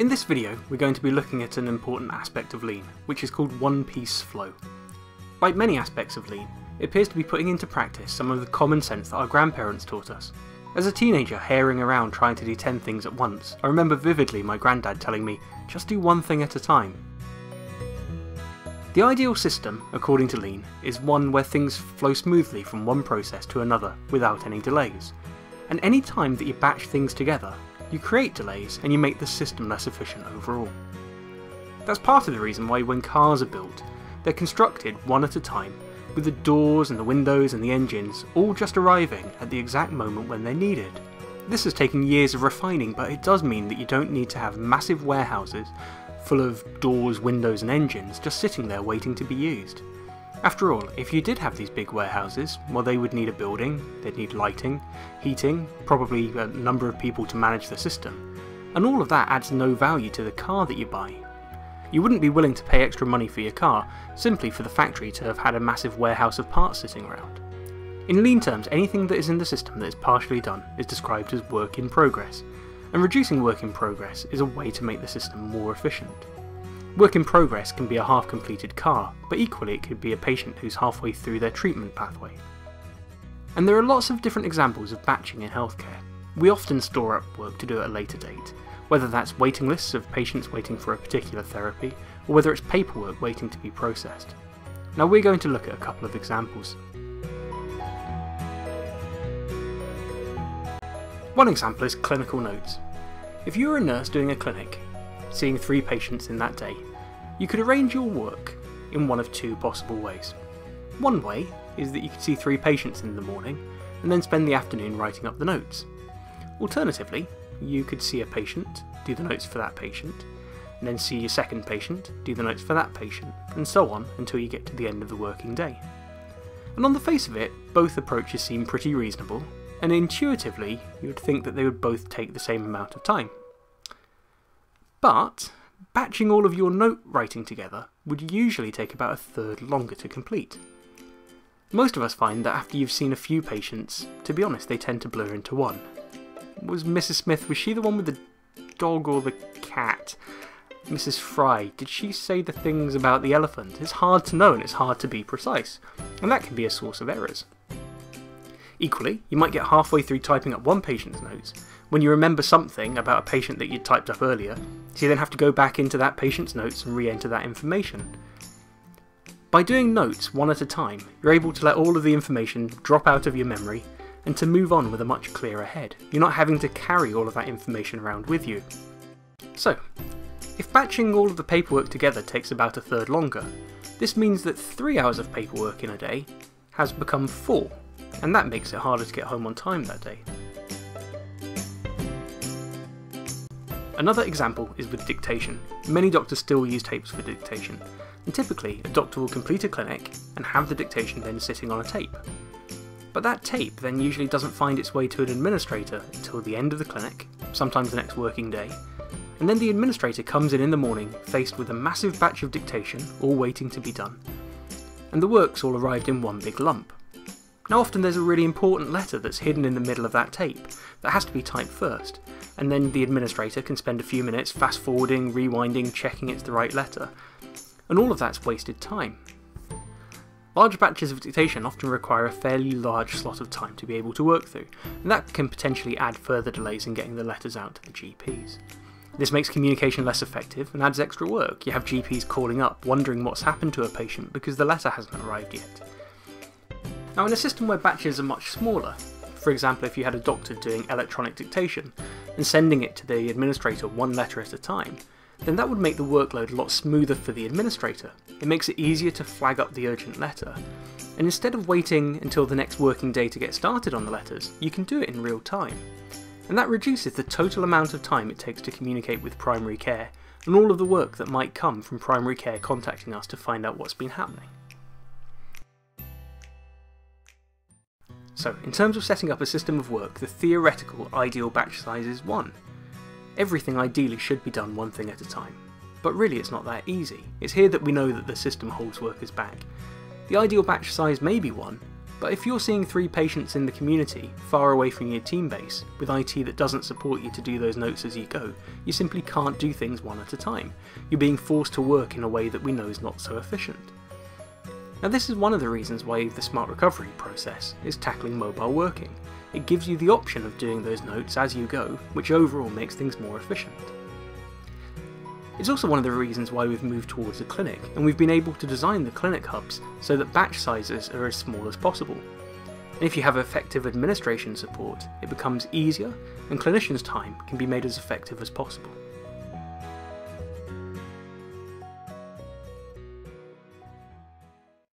In this video, we're going to be looking at an important aspect of Lean, which is called one-piece flow. Like many aspects of Lean, it appears to be putting into practice some of the common sense that our grandparents taught us. As a teenager herring around trying to do 10 things at once, I remember vividly my granddad telling me, just do one thing at a time. The ideal system, according to Lean, is one where things flow smoothly from one process to another without any delays. And any time that you batch things together, you create delays and you make the system less efficient overall. That's part of the reason why when cars are built, they're constructed one at a time, with the doors and the windows and the engines all just arriving at the exact moment when they're needed. This has taken years of refining, but it does mean that you don't need to have massive warehouses full of doors, windows and engines just sitting there waiting to be used. After all, if you did have these big warehouses, well they would need a building, they'd need lighting, heating, probably a number of people to manage the system, and all of that adds no value to the car that you buy. You wouldn't be willing to pay extra money for your car simply for the factory to have had a massive warehouse of parts sitting around. In lean terms, anything that is in the system that is partially done is described as work in progress, and reducing work in progress is a way to make the system more efficient. Work in progress can be a half completed car, but equally it could be a patient who's halfway through their treatment pathway. And there are lots of different examples of batching in healthcare. We often store up work to do at a later date, whether that's waiting lists of patients waiting for a particular therapy, or whether it's paperwork waiting to be processed. Now we're going to look at a couple of examples. One example is clinical notes. If you're a nurse doing a clinic, seeing three patients in that day, you could arrange your work in one of two possible ways. One way is that you could see three patients in the morning and then spend the afternoon writing up the notes. Alternatively, you could see a patient, do the notes for that patient, and then see your second patient, do the notes for that patient, and so on until you get to the end of the working day. And on the face of it, both approaches seem pretty reasonable, and intuitively you would think that they would both take the same amount of time. But batching all of your note writing together would usually take about a third longer to complete. Most of us find that after you've seen a few patients, to be honest, they tend to blur into one. Was Mrs. Smith, was she the one with the dog or the cat? Mrs. Fry, did she say the things about the elephant? It's hard to know and it's hard to be precise, and that can be a source of errors. Equally, you might get halfway through typing up one patient's notes when you remember something about a patient that you typed up earlier, so you then have to go back into that patient's notes and re enter that information. By doing notes one at a time, you're able to let all of the information drop out of your memory and to move on with a much clearer head. You're not having to carry all of that information around with you. So, if batching all of the paperwork together takes about a third longer, this means that three hours of paperwork in a day has become four, and that makes it harder to get home on time that day. Another example is with dictation. Many doctors still use tapes for dictation, and typically a doctor will complete a clinic and have the dictation then sitting on a tape. But that tape then usually doesn't find its way to an administrator until the end of the clinic, sometimes the next working day, and then the administrator comes in in the morning faced with a massive batch of dictation, all waiting to be done. And the work's all arrived in one big lump. Now often there's a really important letter that's hidden in the middle of that tape that has to be typed first, and then the administrator can spend a few minutes fast forwarding, rewinding, checking it's the right letter. And all of that's wasted time. Large batches of dictation often require a fairly large slot of time to be able to work through, and that can potentially add further delays in getting the letters out to the GPs. This makes communication less effective and adds extra work. You have GPs calling up, wondering what's happened to a patient because the letter hasn't arrived yet. Now, in a system where batches are much smaller, for example, if you had a doctor doing electronic dictation and sending it to the administrator one letter at a time, then that would make the workload a lot smoother for the administrator. It makes it easier to flag up the urgent letter. And instead of waiting until the next working day to get started on the letters, you can do it in real time. And that reduces the total amount of time it takes to communicate with primary care and all of the work that might come from primary care contacting us to find out what's been happening. So, in terms of setting up a system of work, the theoretical ideal batch size is 1. Everything ideally should be done one thing at a time. But really it's not that easy. It's here that we know that the system holds workers back. The ideal batch size may be 1, But if you're seeing three patients in the community, far away from your team base, with IT that doesn't support you to do those notes as you go, you simply can't do things one at a time. You're being forced to work in a way that we know is not so efficient. Now this is one of the reasons why the Smart Recovery process is tackling mobile working. It gives you the option of doing those notes as you go, which overall makes things more efficient. It's also one of the reasons why we've moved towards a clinic, and we've been able to design the clinic hubs so that batch sizes are as small as possible. And if you have effective administration support, it becomes easier, and clinicians' time can be made as effective as possible.